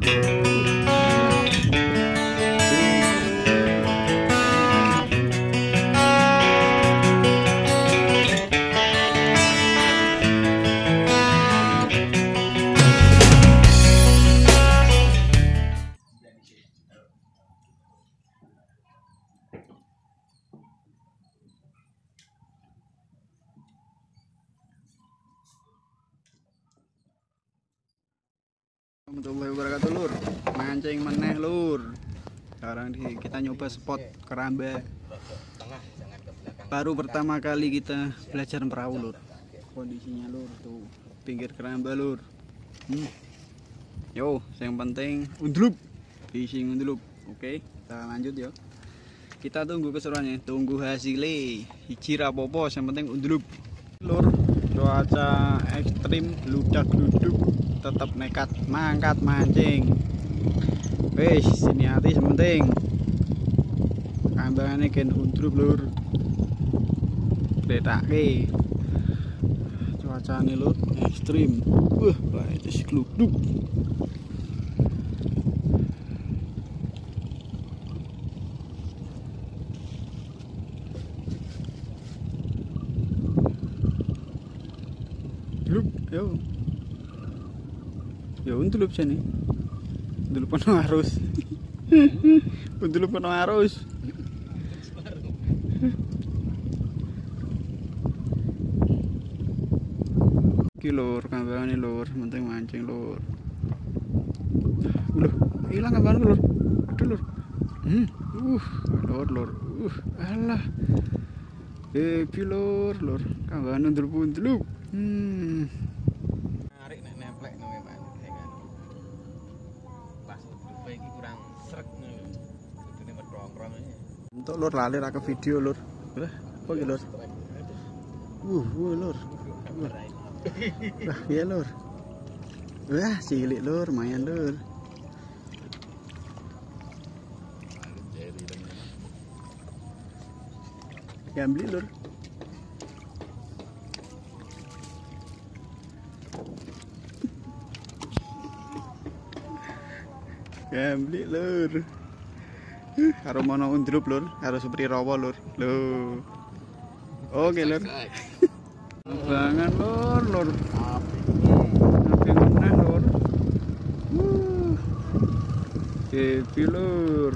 lur warahmatullahi wabarakatuh lur. Mancing meneh lur. Sekarang di, kita nyoba spot keramba baru pertama kali kita belajar perahu lur. Kondisinya lur tuh. Pinggir keramba lur. Hmm. yo yang penting undulup. fishing undulup. Oke kita lanjut ya kita tunggu keseruannya. Tunggu hasilnya. Hiji rapopo yang penting undulup. Lur cuaca ekstrim ludak duduk tetap nekat mangkat mancing. Wes sini hati sementing kambangannya gen undrup lur detake cuaca ini lur ekstrim. Wah itu si gluduk yo. Ya untuk lupa sini. Dulu penuh arus. Untuk penuh arus. Iki lur, kambarane lur, penting mancing lur. Loh, hilang kambaran lur. Aduh lur. Hmm, uh, lur lur. Uh, alah. Eh, lur, lur. Pun dulu. Hmm. Srek ngono kudune metrong-trong aja Untuk lur lali ra ke video lur. Lah, apa ki lur? Uh, uh lur. Wah, iya lur. Wah, cilik lur, lumayan lur. Gambli lur. Gambli lur. Karo mono undrup lur, karo supri rawa lur. Lho. Oke lur. Bangan lur, lur. Api meneh lur. Wuh. Lur.